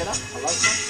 كده خلصنا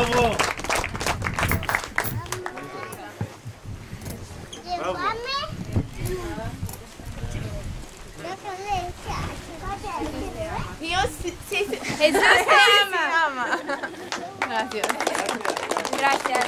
Bravo. Llévame. Dios, sí, sí, sí. Jesús te ama. Gracias. Gracias.